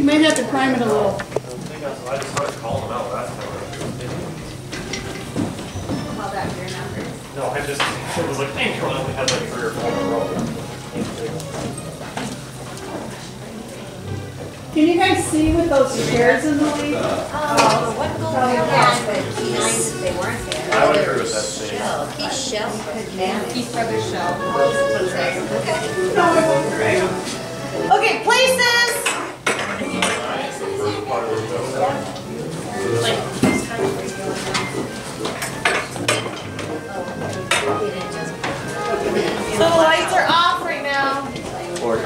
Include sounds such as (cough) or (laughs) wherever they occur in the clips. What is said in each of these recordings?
You might have to prime it a little. I just started calling them out last time. Call that your number. No, I just, it was like, hey, I only had like three or four in a row. Can you guys see with those chairs in the way? Oh, what goes on? But he's nice they weren't there. I would agree with that same. Shell, he's shell. He's brother shell. Okay, places. So the lights are off right now. Or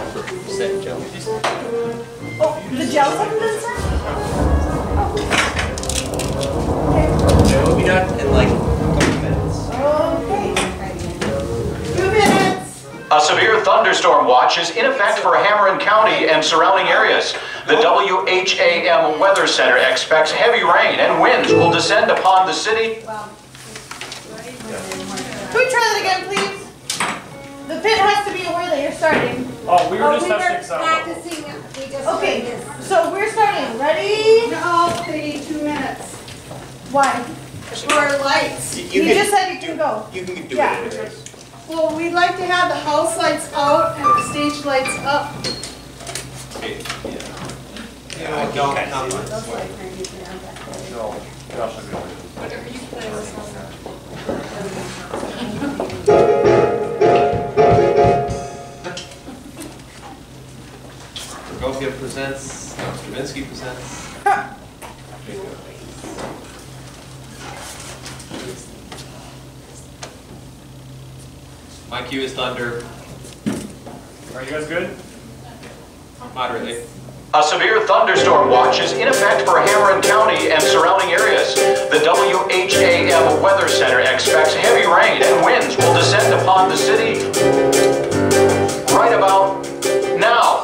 set Joe. Oh, the gels haven't been set? Joe will be done in like 30 minutes. Okay. Two minutes. A severe thunderstorm watch is in effect for Hamilton County and surrounding areas. The WHAM Weather Center expects heavy rain and winds will descend upon the city. Can we try that again, please? The pit has to be aware that you're starting. Oh, we were Oh, just we were testing sound practicing, we just. Okay, practiced. so we're starting. Ready? No, they need two minutes. Why? For lights. You, You just said you can go. You can do Yeah. it anyways. Well, we'd like to have the house lights out and the stage lights up. Okay. Yeah, don't, not much. Those lights are usually on that way. No, Josh will go. ROCORI presents, Stravinsky presents. My cue is thunder, Are you guys good? moderately. A severe thunderstorm watch is in effect for Hamilton County and surrounding areas. The WHAM Weather Center expects heavy rain and winds will descend upon the city right about now.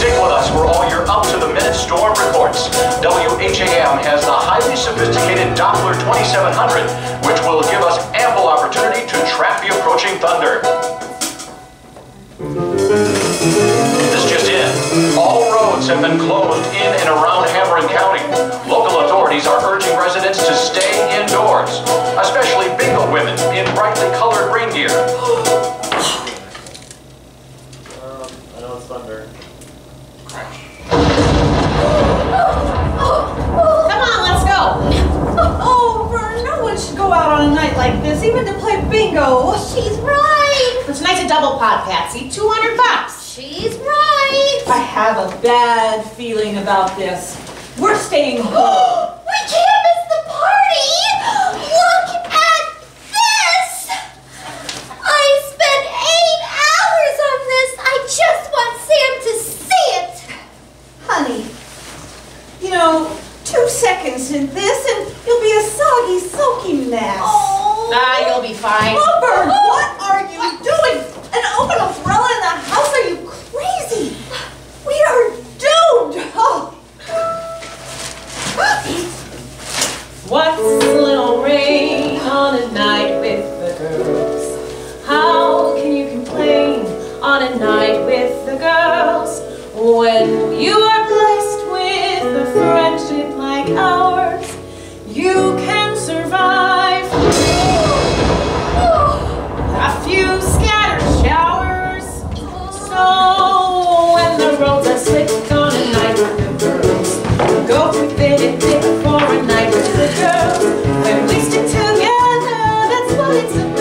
Stick with us for all your up-to-the-minute storm reports. WHAM has the highly sophisticated Doppler 2700, which will give us ample opportunity to track the approaching thunder. Roads have been closed in and around Hamilton County. Local authorities are urging residents to stay indoors, especially bingo women in brightly colored rain gear. Um, I know it's thunder. Crash. Come on, let's go. Oh, Vern, no one should go out on a night like this, even to play bingo. She's right. It's nice a double pot, Patsy. 200 bucks. She's right. I have a bad feeling about this. We're staying (gasps) home. We can't miss the party. Look at this. I spent eight hours on this. I just want Sam to see it. Honey, you know, two seconds in this and you'll be a soggy, soaky mess. Oh. Ah, you'll be fine. Robert, what are you doing? An open umbrella in the house? Are you crazy? We are doomed. Oh. What's a little rain on a night with the girls? How can you complain on a night with the girls when you are blessed with a friendship like ours? With the girls. We stick together, that's what it's about.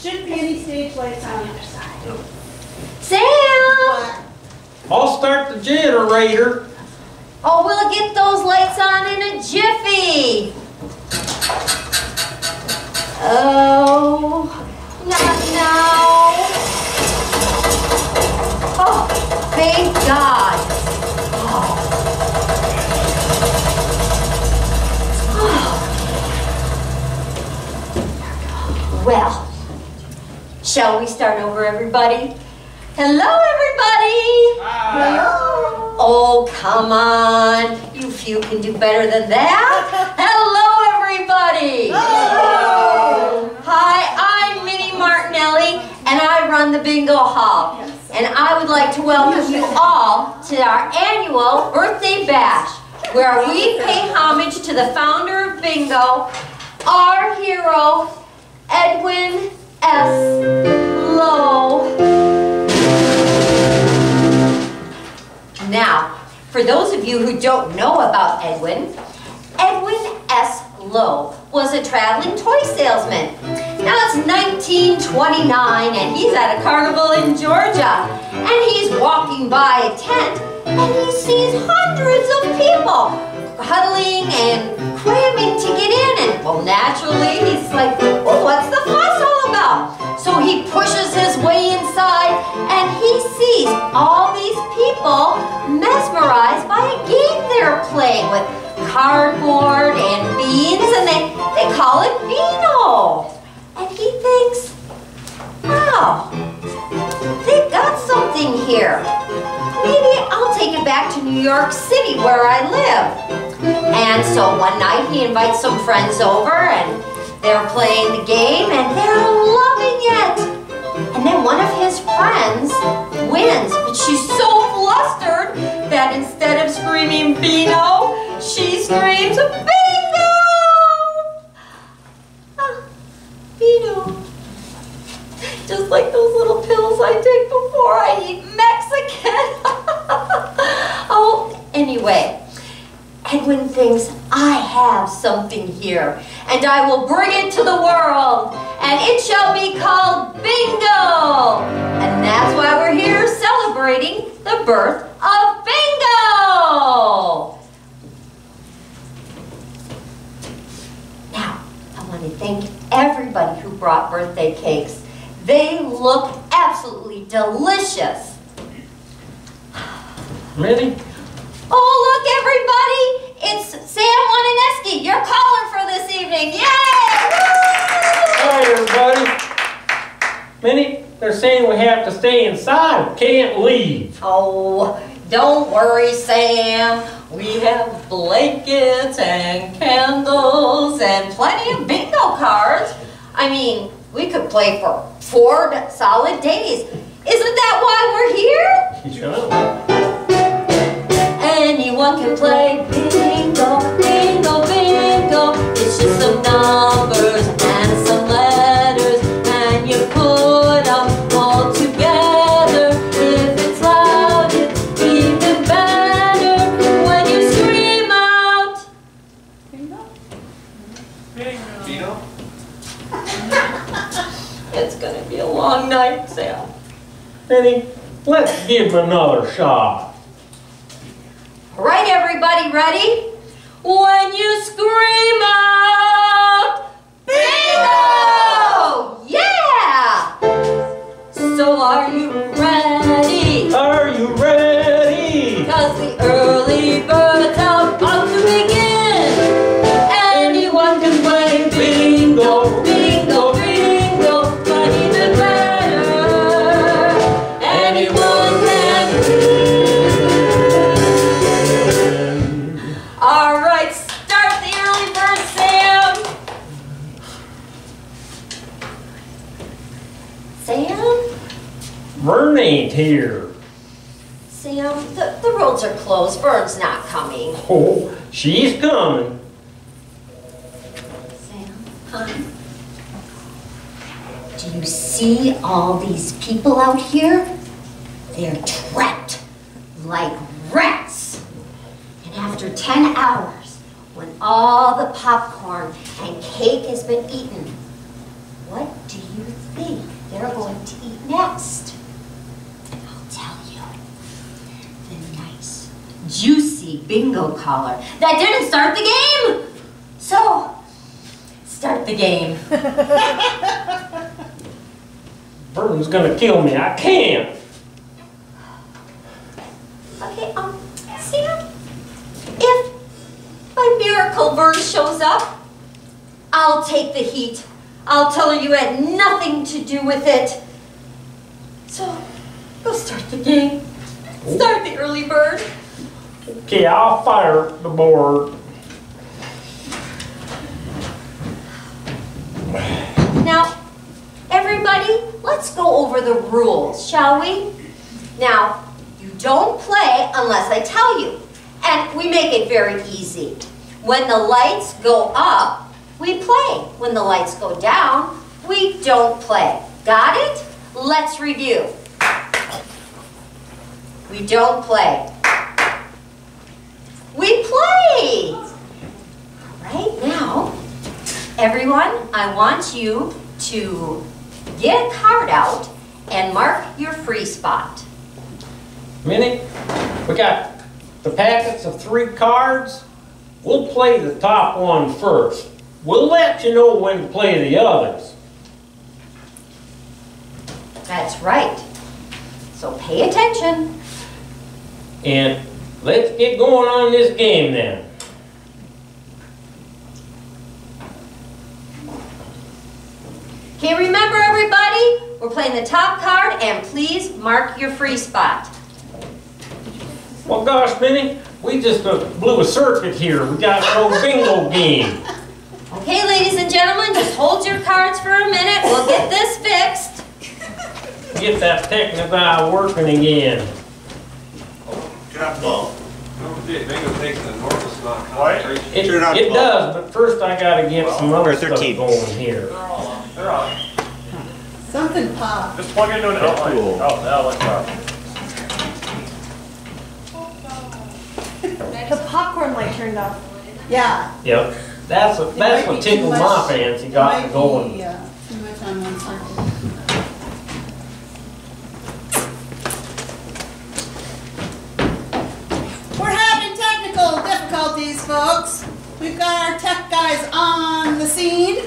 Shouldn't be any stage lights on the other side. Sam. I'll start the generator. Oh, we'll get those lights on in a jiffy. Oh, not now. Oh, thank God. Oh. Well, shall we start over, everybody? Hello, everybody. Oh, come on. You few can do better than that. Hello, everybody. Hi, I'm Minnie Martinelli, and I run the bingo hall. And I would like to welcome you all to our annual birthday bash, where we pay homage to the founder of bingo, our hero, Edwin S. Lowe. Now, for those of you who don't know about Edwin, Edwin S. Lowe was a traveling toy salesman. Now it's 1929 and he's at a carnival in Georgia. And he's walking by a tent and he sees hundreds of people huddling and cramming to get in. And well, naturally, he's like, well, what's the fuss all about? So he pushes his way inside and he sees all these people mesmerized by a game they're playing with cardboard and beans and they, they call it Beano. And he thinks, wow, they've got something here. Maybe I'll take it back to New York City where I live. And so one night he invites some friends over and they're playing the game and they're loving it. And then one of his friends wins, but she's so flustered that instead of screaming Beano, she screams Bingo! Ah, Beano. Just like those little pills I take before I eat Mexican. (laughs) oh, anyway. Edwin thinks I have something here, and I will bring it to the world, and it shall be called Bingo! And that's why we're here celebrating the birth of Bingo! Now, I want to thank everybody who brought birthday cakes. They look absolutely delicious. Minnie? Oh, look, everybody! It's Sam Wananeski, your caller for this evening. Yay! Hi, everybody. Minnie, they're saying we have to stay inside. Can't leave. Oh, don't worry, Sam. We have blankets and candles and plenty of bingo cards. I mean, We could play for four solid days. Isn't that why we're here? Sure. Anyone can play bingo, bingo, bingo. It's just some numbers night, Sam. Let's give him another shot. All right, everybody, ready? When you scream out, bingo! Yeah! So are you ready? Are you ready? Cause the early bird's about here. Sam, the, the roads are closed. Vern's not coming. Oh, she's coming. Sam, honey. Do you see all these people out here? They're trapped like rats. And after 10 hours, when all the popcorn and cake has been eaten, what do you think they're going to eat next? I'll tell you. The nice, juicy bingo collar that didn't start the game. So, start the game. (laughs) Vern's gonna kill me. I can't. Okay, um, Sam, if by miracle Vern shows up, I'll take the heat. I'll tell her you had nothing to do with it. So, go start the game. Start the early bird. Okay, I'll fire the board. Now, everybody, let's go over the rules, shall we? Now, you don't play unless I tell you. And we make it very easy. When the lights go up, we play. When the lights go down, we don't play. Got it? Let's review. We don't play. We play! Right now, everyone, I want you to get a card out and mark your free spot. Minnie, we got the packets of three cards. We'll play the top one first. We'll let you know when to play the others. That's right. So pay attention. And let's get going on this game then. Okay, remember everybody, we're playing the top card and please mark your free spot. Well, gosh, Minnie, we just uh, blew a circuit here. We got no (laughs) bingo game. Okay, ladies and gentlemen, just hold your cards for a minute. We'll get this fixed. Get that technical working again. Drop ball. Bingo takes an enormous amount of What? concentration. It, Turn on it the does, but first I gotta get some other Or stuff 13. going here. They're all, they're all. Something popped. Just plug into an outline. cool. Oh, the outline problem. The popcorn light turned off. Yeah. Yep, that's what, It that's might what tickled my fancy, got might me going. Uh, be, uh, Too much on one circuit. We're having technical difficulties, folks. We've got our tech guys on the scene,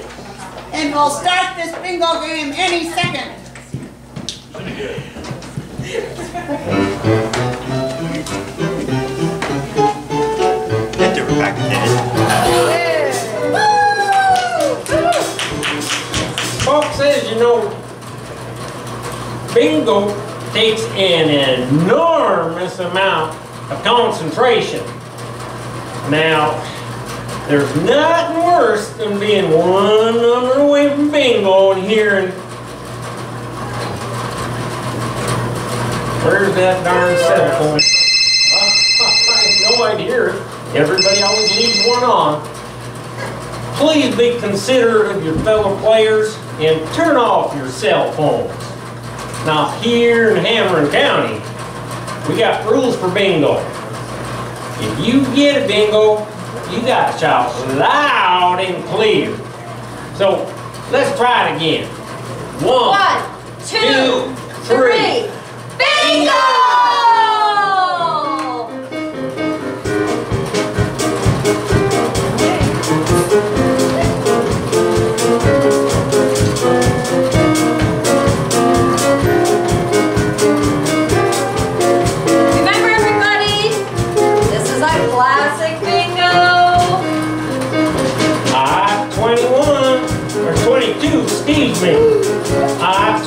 and we'll start this bingo game any second. That they were back then. Folks, as you know, bingo takes an enormous amount of concentration. Now, there's nothing worse than being one number away from bingo and hearing, where's that darn cell phone? (laughs) I have no idea. Everybody always leaves one on. Please be considerate of your fellow players and turn off your cell phones. Now here in Hamlin County, we got rules for bingo. If you get a bingo, you got to shout loud and clear. So let's try it again. One, One two, two, three. three. Bingo!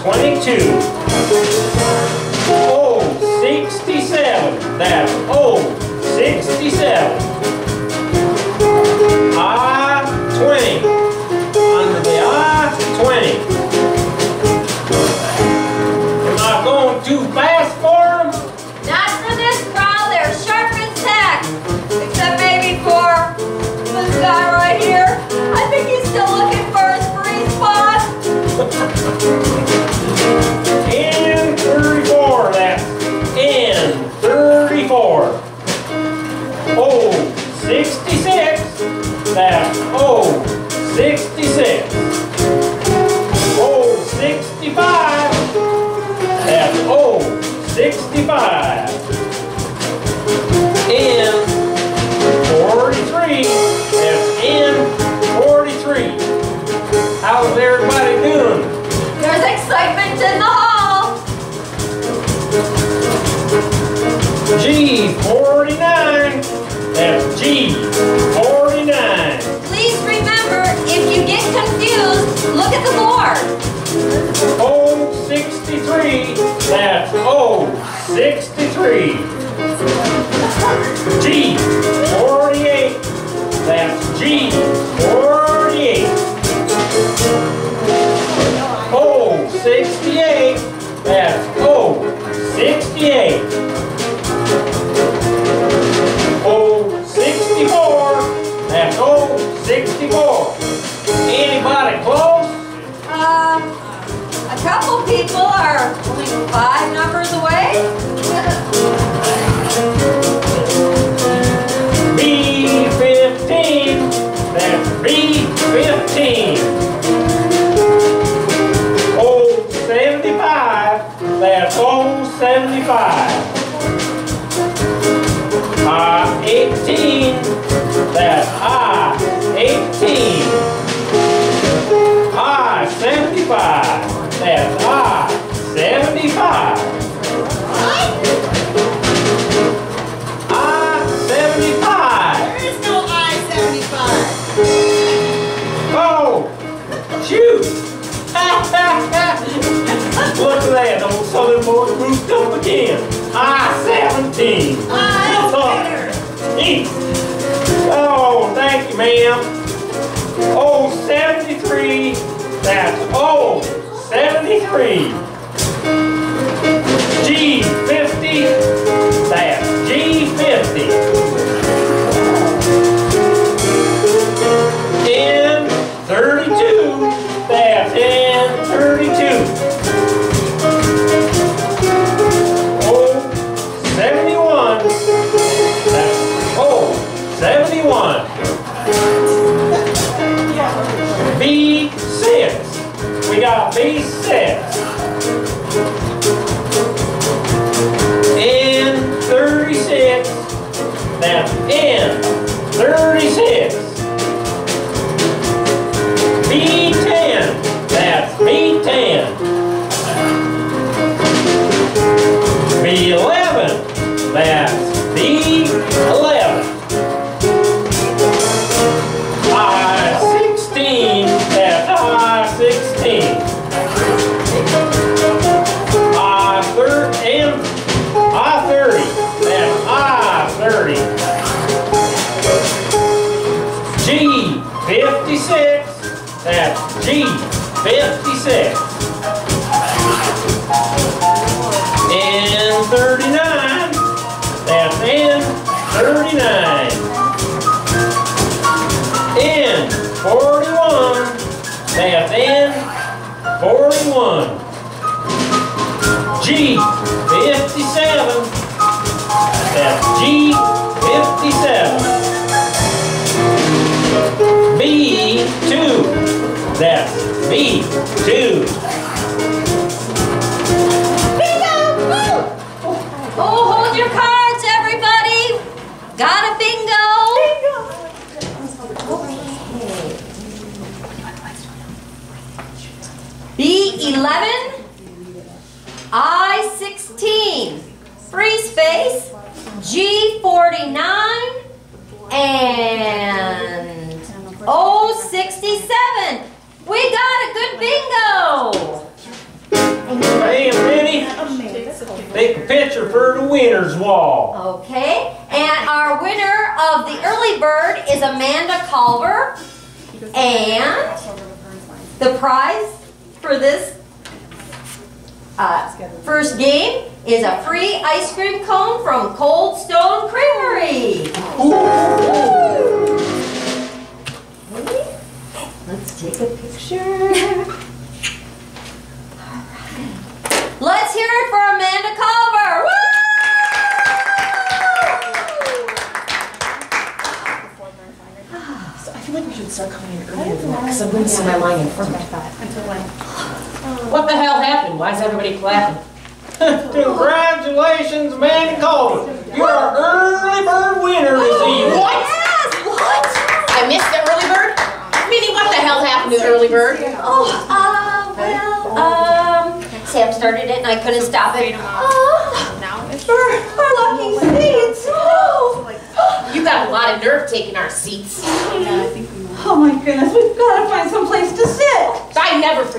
22. Oh, 67. That's oh, 67. three. G, 48. That's G.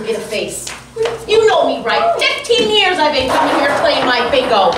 be the face. You know me, right? Fifteen years I've been coming here playing my bingo.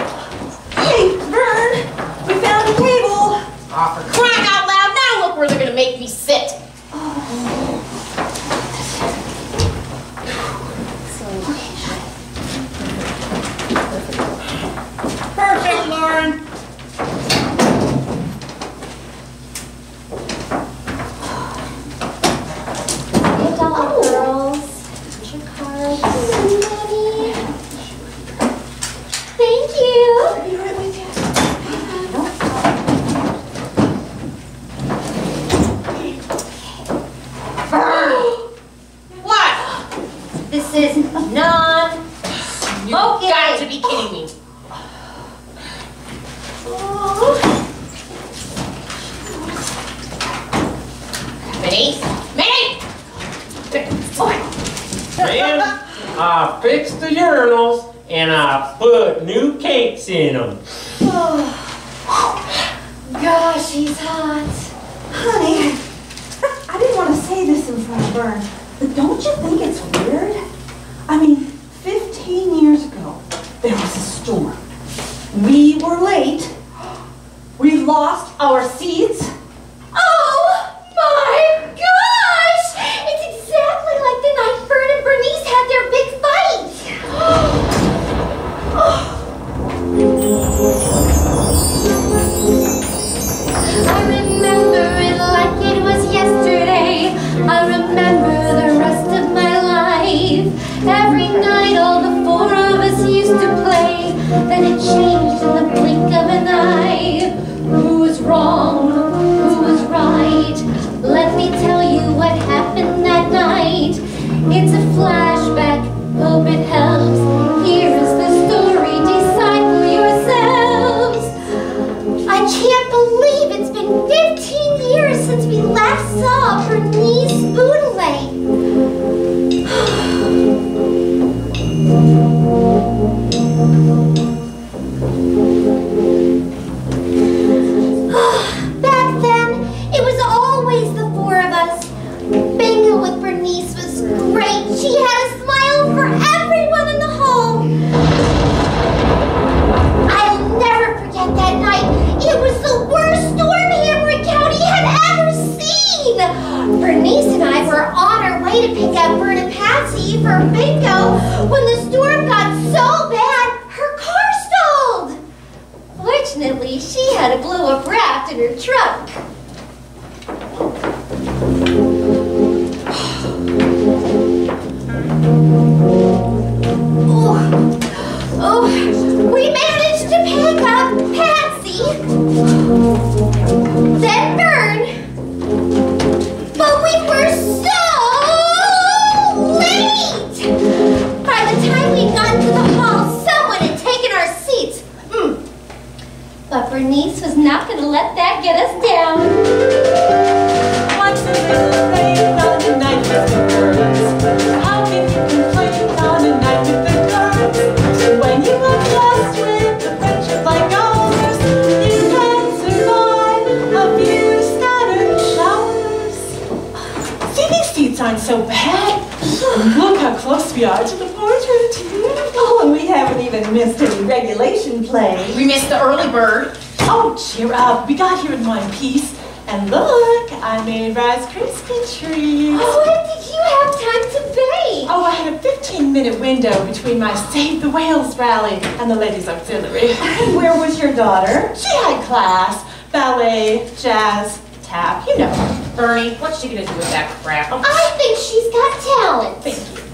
Minute window between my Save the Whales rally and the ladies' auxiliary. And (laughs) where was your daughter? She had class, ballet, jazz, tap, you know. Bernie, what's she gonna do with that crap? I think she's got talent. Thank you.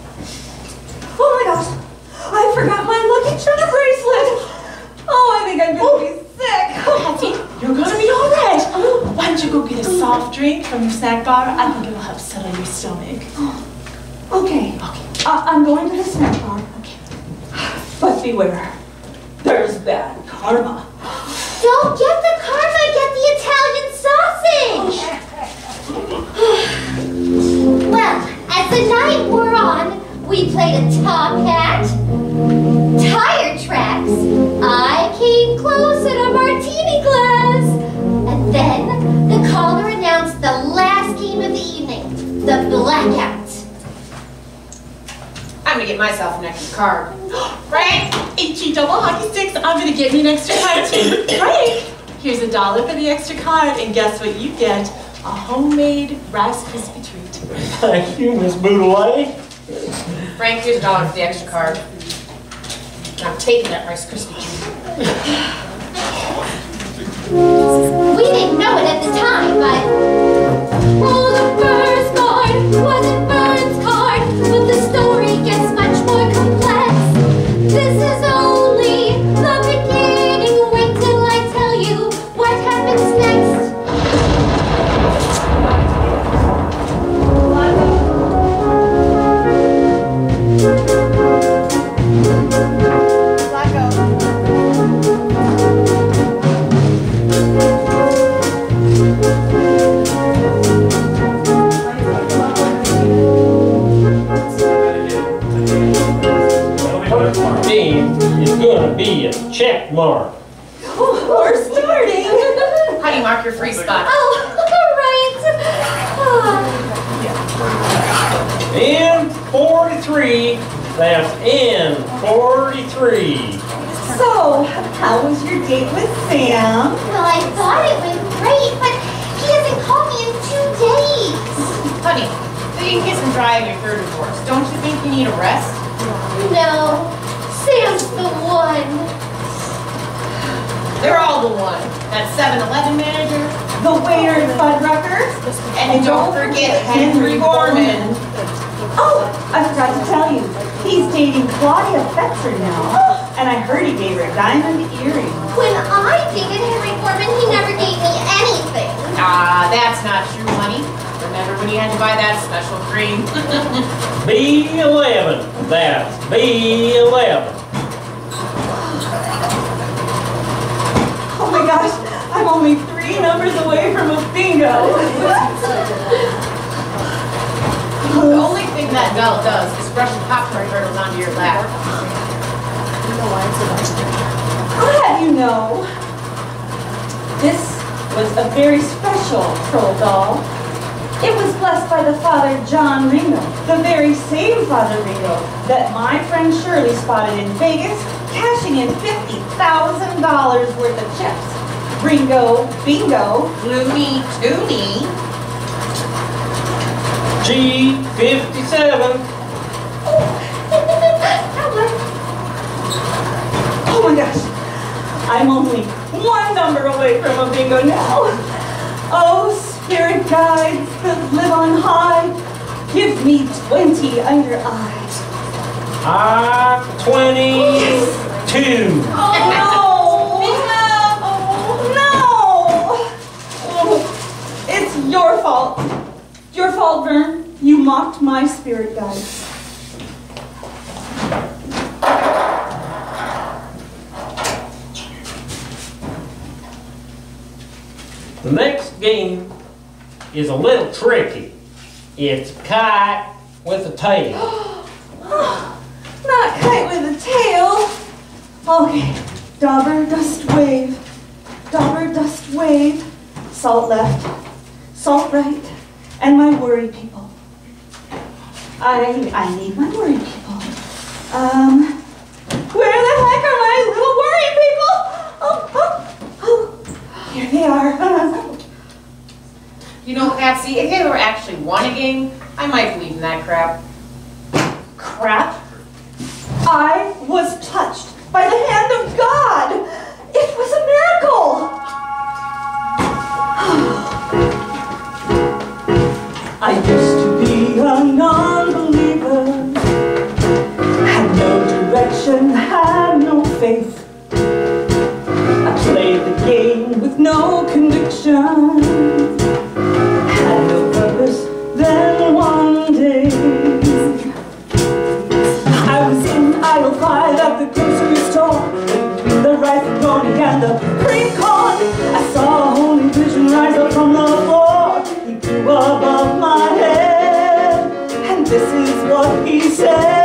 Oh my gosh, I forgot my lucky charm bracelet. Oh, I think I'm gonna be oh. sick. (laughs) Patsy, you're gonna be all right. Why don't you go get a soft drink from your snack bar? I think it'll help settle your stomach. (gasps) Okay, Okay. Uh, I'm going to the snack bar. But beware, there's bad karma. Don't get the karma, get the Italian sausage. (sighs) well, as the night wore on, we played a top hat, tire tracks. I came close in a martini glass, and then the caller announced the last game of the evening, the blackout. I'm gonna get myself an extra card. (gasps) Frank, HE double hockey sticks. I'm gonna get me an extra card too. (coughs) Frank, here's a dollar for the extra card, and guess what you get? A homemade Rice Krispie treat. Thank you, Miss Boodle. Frank, here's a dollar for the extra card. I'm taking that Rice Krispie treat. We didn't know it at the time, but oh, the first card mark. Oh, we're starting. How do you mark your free spot? Oh, right. Ah. N forty-three, that's N forty-three. So, how was your date with Sam? Well, I thought it went great, but he hasn't called me in two days. Honey, you can kiss and dry on your third divorce. Don't you think you need a rest? No, Sam's the one. They're all the one. That's 7-Eleven manager, the waiter and Fuddruckers, and don't forget Henry Gorman. Oh, I forgot to tell you, he's dating Claudia Fetzer now. (gasps) And I heard he gave her a diamond earring. When I dated Henry Gorman, he never gave me anything. Ah, uh, that's not true, honey. Remember when you had to buy that special cream? (laughs) B11. That's B11. My gosh, I'm only three numbers away from a bingo. the only thing that bell does is brush the popcorn kernels onto your lap. I'll have you know, this was a very special troll doll. It was blessed by the Father John Ringo, the very same Father Ringo that my friend Shirley spotted in Vegas, cashing in $50,000 worth of chips. Ringo, Bingo, Looney, Dooney, G57. Oh. oh my gosh, I'm only one number away from a bingo now. Oh, spirit guides that live on high, give me 20 under eyes. Ah, 22. Oh no! Your fault. Your fault, Vern. You mocked my spirit guides. The next game is a little tricky. It's kite with a tail. (gasps) not kite with a tail. Okay, dauber, dust, wave. Dauber, dust, wave. Salt left, Saltbright, and my worry people. I, I need my worry people. Um, where the heck are my little worry people? Oh, oh, oh, here they are. you know, Patsy, if they were actually wanting, I might believe in that crap. Crap? I was touched say.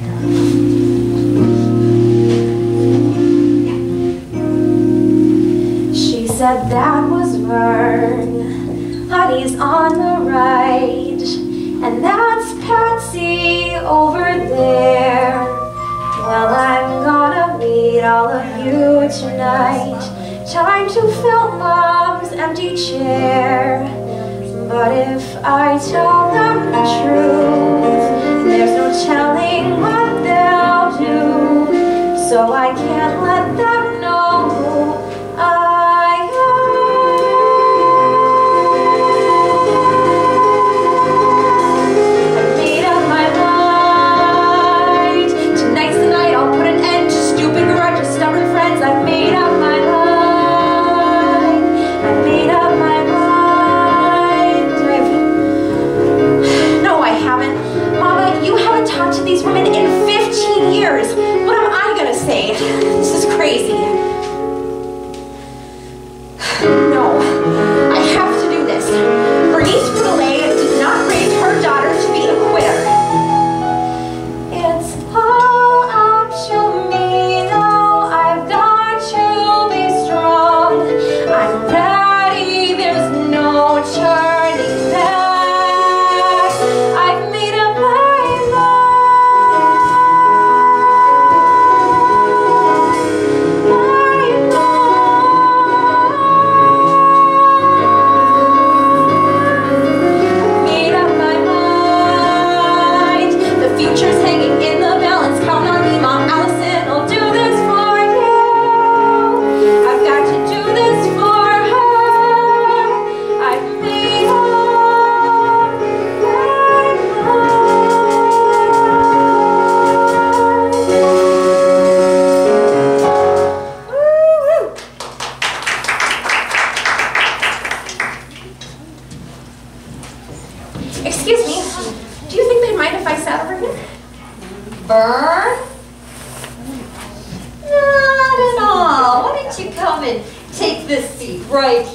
She said that was Vern, honey's on the right, and that's Patsy over there. Well, I'm gonna meet all of you tonight. Time to fill mom's empty chair. But if I tell them the truth, So I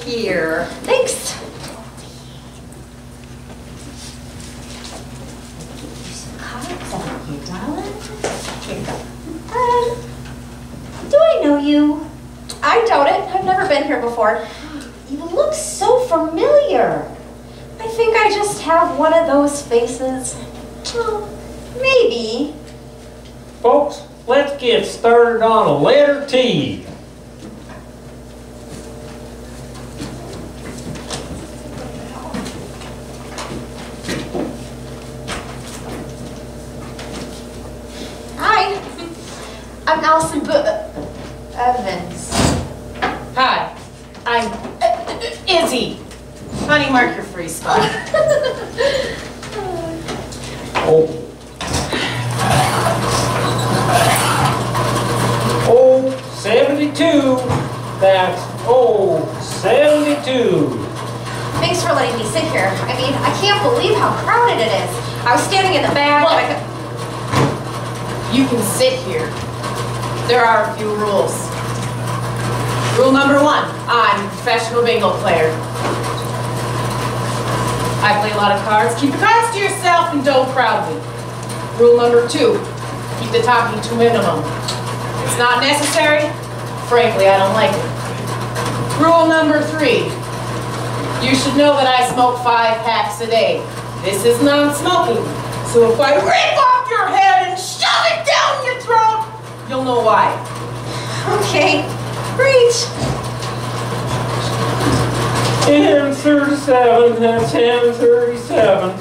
here. Thanks. Do I know you? I doubt it. I've never been here before. You look so familiar. I think I just have one of those faces. Well, maybe. Folks, let's get started on a letter T. Today, a day. This is non-smoking. So if I rip off your head and shove it down your throat, you'll know why. Okay, Great. M37, that's M37.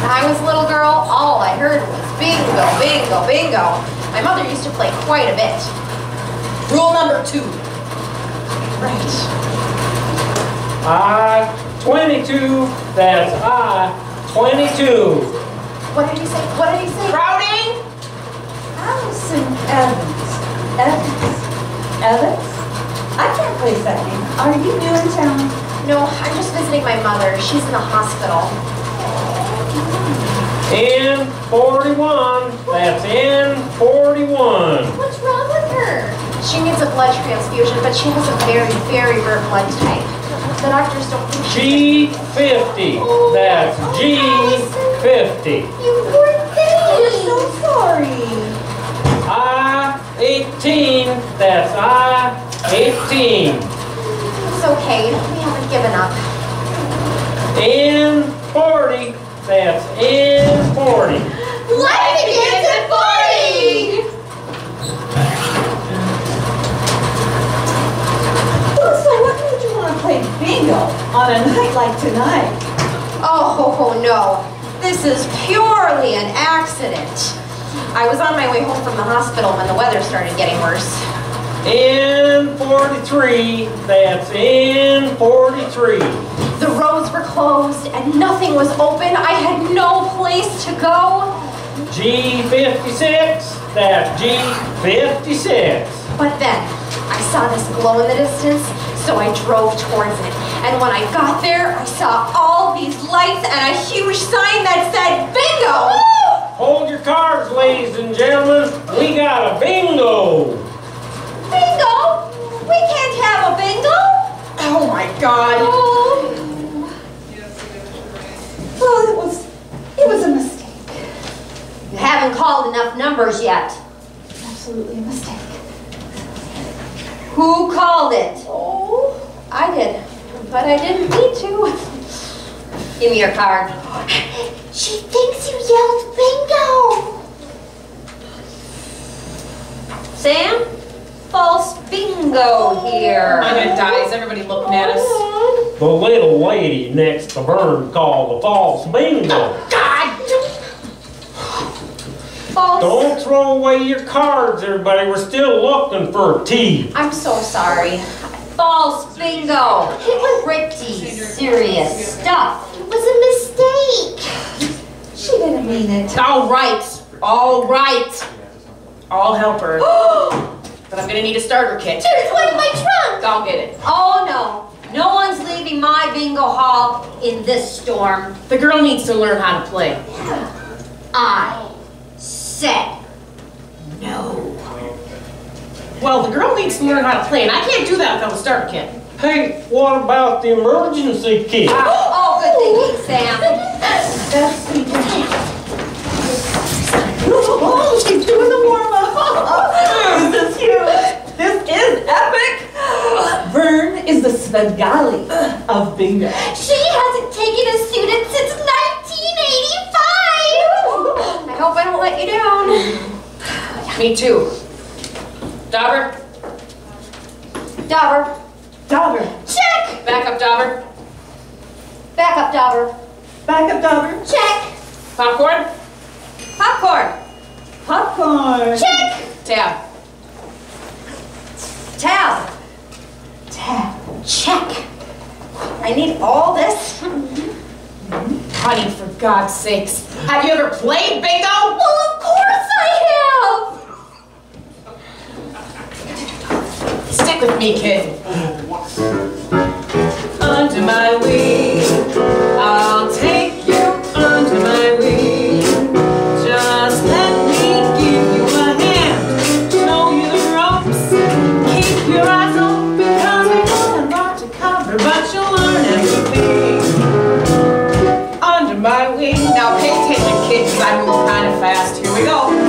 When I was a little girl, all I heard was bingo, bingo, bingo. My mother used to play quite a bit. Rule number two. Right. I 22, that's I 22. What did he say? What did he say? Crowding? Allison Evans. Evans. Evans? I can't place that name. Are you new in town? No, I'm just visiting my mother. She's in the hospital. N 41, that's N 41. What's wrong with her? She needs a blood transfusion, but she has a very, very rare blood type. The doctors don't think G50, that's G50. You poor We're thing. so sorry. I 18, that's I 18. It's okay. We haven't given up. N 40, that's N 40. Life begins at 40! Well, so what made you want to play bingo on a night like tonight? Oh, no. This is purely an accident. I was on my way home from the hospital when the weather started getting worse. N 43, that's in 43. The roads were closed and nothing was open. I had no place to go. G56, that's G56. But then I saw this glow in the distance, so I drove towards it. And when I got there, I saw all these lights and a huge sign that said bingo! Hold your cards, ladies and gentlemen. We got a bingo. Bingo? We can't have a bingo! Oh my god. Oh. Well, it was, it was a mistake. You haven't called enough numbers yet. Absolutely a mistake. Who called it? Oh, I did, but I didn't need to. Give me your card. She thinks you yelled bingo. Sam, false bingo here. I'm gonna die. Is everybody looking at us? The little lady next to Vern called the false bingo. God! False. Don't throw away your cards, everybody. We're still looking for a T. I'm so sorry. False bingo. It was pretty serious stuff. It was a mistake. She didn't mean it. All right. All right. I'll help her. (gasps) but I'm gonna need a starter kit. There's one in my trunk. I'll get it. Oh no. No one's leaving my bingo hall in this storm. The girl needs to learn how to play. I said no. Well, the girl needs to learn how to play, and I can't do that without a starter kit. Hey, what about the emergency kit? Oh, good thinking, Sam. That's the Oh, she's doing the warm up. Oh, this is huge. This is epic. Vern is the Svengali of bingo. She hasn't taken a student since 1985. I hope I don't let you down. Me too. Dauber, Dauber, Dauber. check. back up, Dauber. Back up, Dauber. Back up, Dauber. Check. Popcorn, Popcorn. Popcorn. Check. tab. Tab. Tap. Check. I need all this. Mm-hmm. Honey, for God's sakes. Have you ever played bingo? Well, of course I have. Stick with me, kid. Under my wing, I'll take you under my wing. Just let me give you a hand, show you the ropes. Keep your eyes open, cause we got a lot to cover, but you'll learn everything. Under my wing. Now pay attention, kid, cause I move kind of fast. Here we go.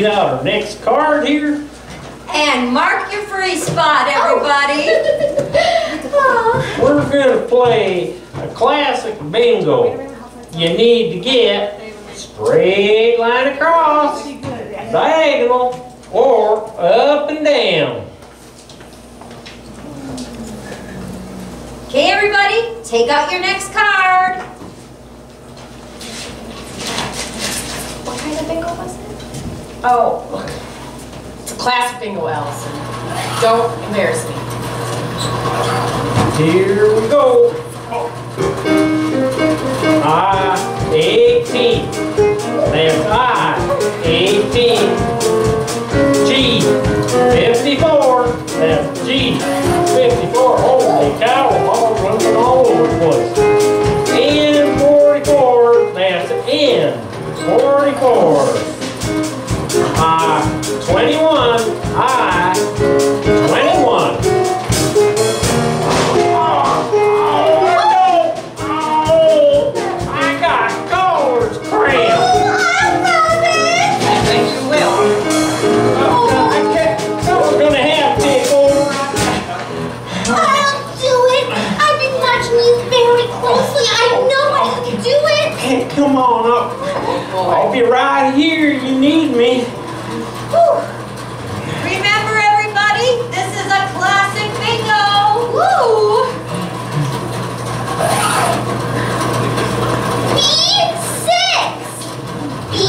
Get out our next card here. And mark your free spot, everybody. (laughs) Oh. We're gonna play a classic bingo. You need to get straight line across, diagonal, or up and down. Okay, everybody, take out your next card. What kind of bingo was it? Oh, it's a classic bingo, Allison. Don't embarrass me. Here we go. I 18. That's I 18. G 54. That's G 54. Holy cow, I'm running all over the place. N 44. That's N 44. I 21. I 21. Oh, I got colors cramped. I think you will. I can't, someone's gonna have to. I'll do it. I've been watching you very closely. I know I can do it. Hey, come on up. I'll be right here. You need me. Remember, everybody, this is a classic bingo. Woo! B6. B6. Which way? Oh, oh, 63. Oh, 63. Gosh, you look beautiful tonight. You? And you smell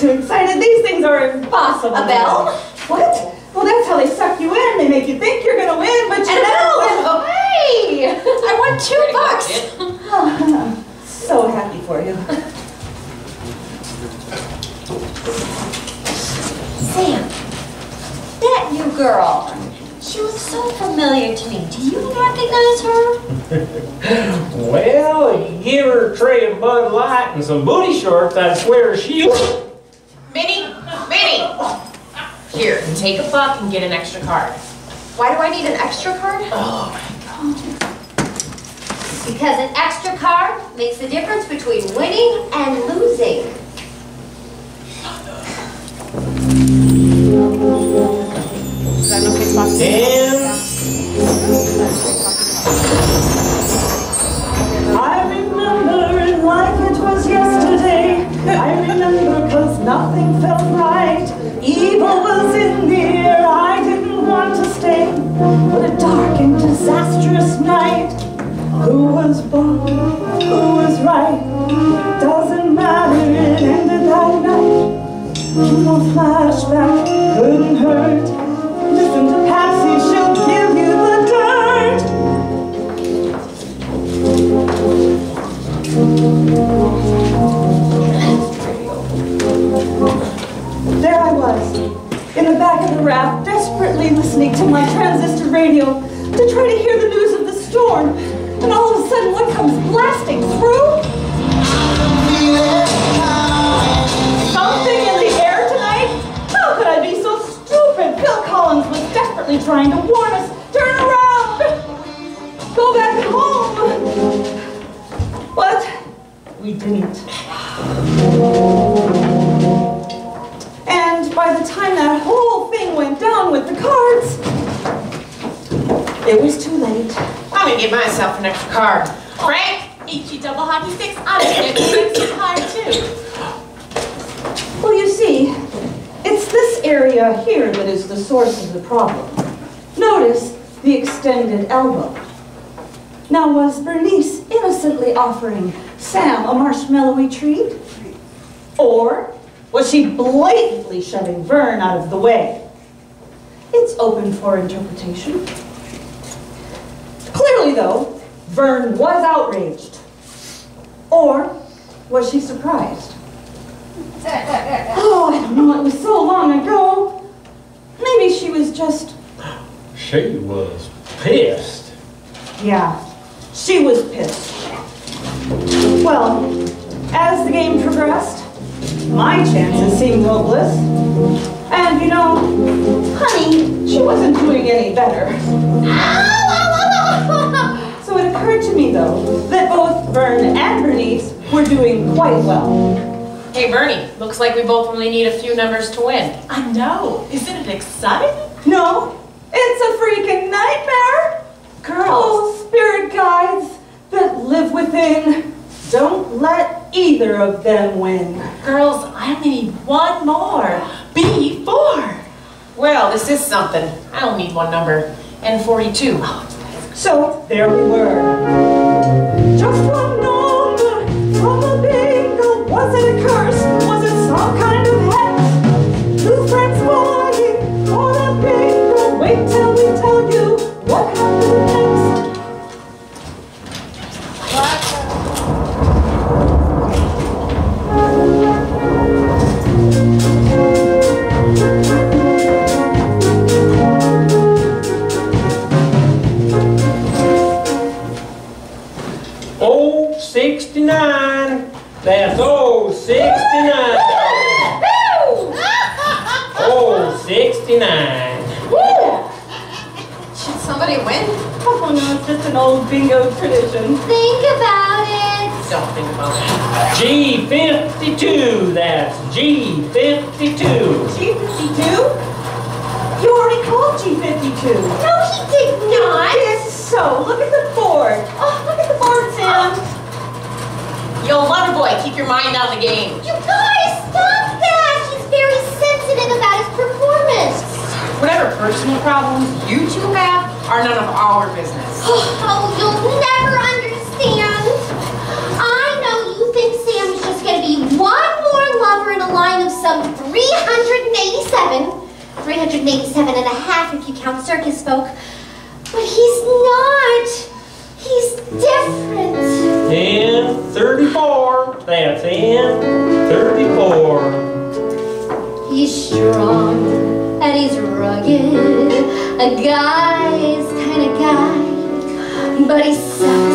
too excited. These things are impossible. A bell? What? Well, that's how they suck you in. They make you think you're going to win, but you don't. Oh, hey! I won two bucks. oh, (laughs) I'm so happy for you. Sam, that new girl. She was so familiar to me. Do you recognize her? (laughs) well, give her a tray of Bud Light and some booty shorts, I swear she. An extra card. Why do I need an extra card? Oh. Because an extra card makes the difference between winning and losing. tem offering Sam a marshmallowy treat? Or was she blatantly shoving Vern out of the way? It's open for interpretation. Clearly, though, Vern was outraged. Or was she surprised? Oh, I don't know, it was so long ago. Maybe she was just, she was pissed. yeah, she was pissed. Well, as the game progressed, my chances seemed hopeless. And you know, honey, she wasn't doing any better. (laughs) So it occurred to me, though, that both Vern and Bernice were doing quite well. Hey Bernie, looks like we both only need a few numbers to win. I know. Isn't it exciting? No, it's a freaking nightmare. Girls, Oh, spirit guides that live within, don't let either of them win. Girls, I need one more. B four. Well, this is something. I don't need one number. N42. So there we were. Just one number from a bingo. Was it a curse? Bingo tradition. Think about it. Don't think about it. G52. That's G52. G52? You already called G52. No, he did not. It's so. Look at the board. Oh, look at the board, Sam. Oh. Yo, lover boy, keep your mind on the game. You guys, stop that. He's very sensitive about his performance. Whatever personal problems you two have are none of our business. (gasps) Oh, you'll never understand. I know you think Sam's just gonna be one more lover in a line of some 387, 387 and a half if you count circus folk. But he's not. He's different. And 34. That's in 34. He's strong and he's rugged. A guy's kind of guy. But he sucks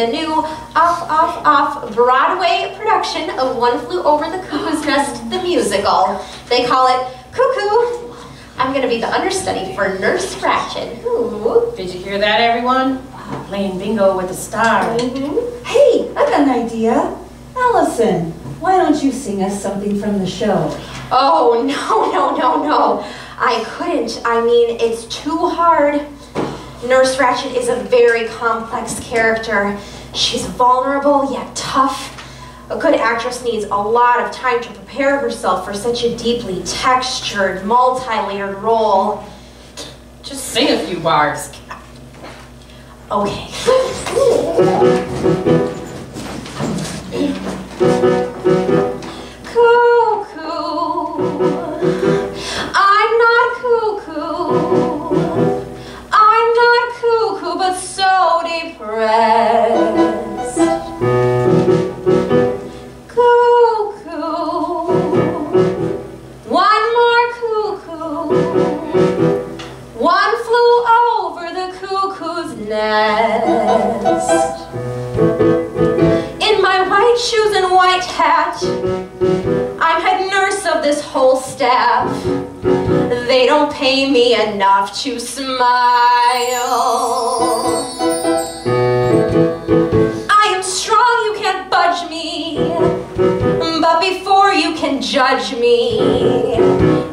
cast in a new off, off, off Broadway production of One Flew Over the Cuckoo's Nest, the musical. They call it Cuckoo. I'm gonna be the understudy for Nurse Ratched. Ooh. Did you hear that, everyone? Uh, playing bingo with the star. Mm-hmm. Hey, I got an idea. Allison, why don't you sing us something from the show? Oh, (laughs) no, no, no, no. I couldn't. I mean, it's too hard. Nurse Ratched is a very complex character. She's vulnerable yet tough. A good actress needs a lot of time to prepare herself for such a deeply textured, multi-layered role. Just sing a few bars. Okay. (laughs) Cuckoo. Depressed. Cuckoo. One more cuckoo. One flew over the cuckoo's nest. In my white shoes and white hat, I'm head nurse of this whole staff. They don't pay me enough to smile. Judge me,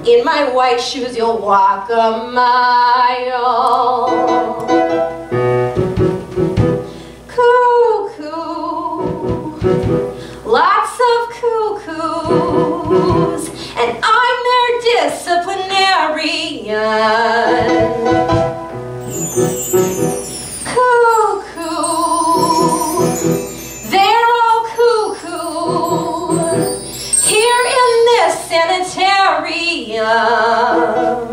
in my white shoes you'll walk a mile. Cuckoo, lots of cuckoos, and I'm their disciplinarian. Sanitarium.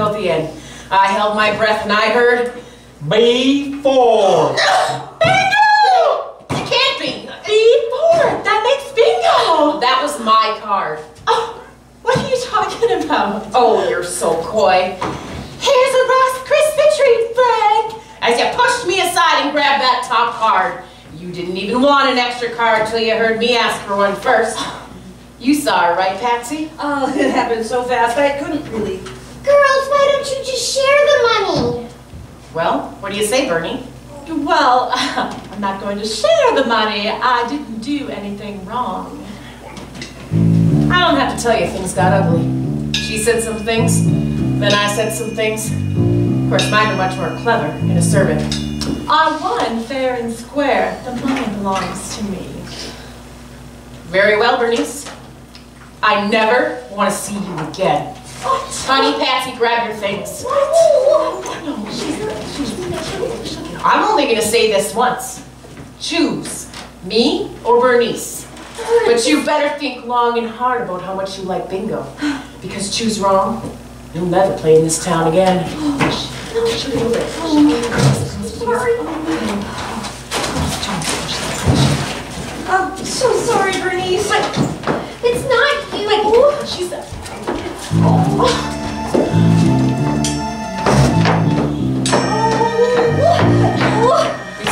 difficulty I held my breath and I heard B4. (gasps) bingo! It can't be. B4. That makes bingo. That was my card. Oh, what are you talking about? Oh, you're so coy. Here's a Ross Christmas tree, Frank. As you pushed me aside and grabbed that top card. You didn't even want an extra card till you heard me ask for one first. You saw her, right, Patsy? Oh, it happened so fast I couldn't really Girls, why don't you just share the money? Well, what do you say, Bernie? Well, (laughs) I'm not going to share the money. I didn't do anything wrong. I don't have to tell you things got ugly. She said some things, then I said some things. Of course, mine are much more clever and assertive. I won fair and square. The money belongs to me. Very well, Bernice. I never want to see you again. Honey, Patsy, grab your things. What? I'm only going to say this once. Choose me or Bernice. But you better think long and hard about how much you like bingo. Because choose wrong, you'll never play in this town again. I'm so sorry, Bernice. It's not you. She's a We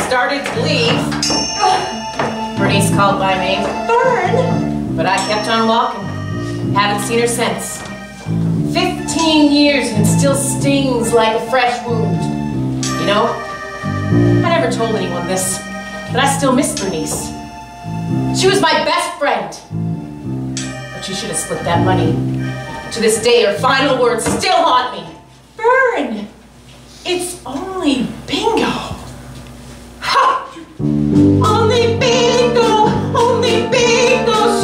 started to leave. Bernice called by name. Burn! But I kept on walking. Haven't seen her since. Fifteen years and it still stings like a fresh wound. You know, I never told anyone this, but I still miss Bernice. She was my best friend. But you should have split that money. To this day, her final words still haunt me. Burn! It's only bingo. Ha! Only bingo! Only bingo!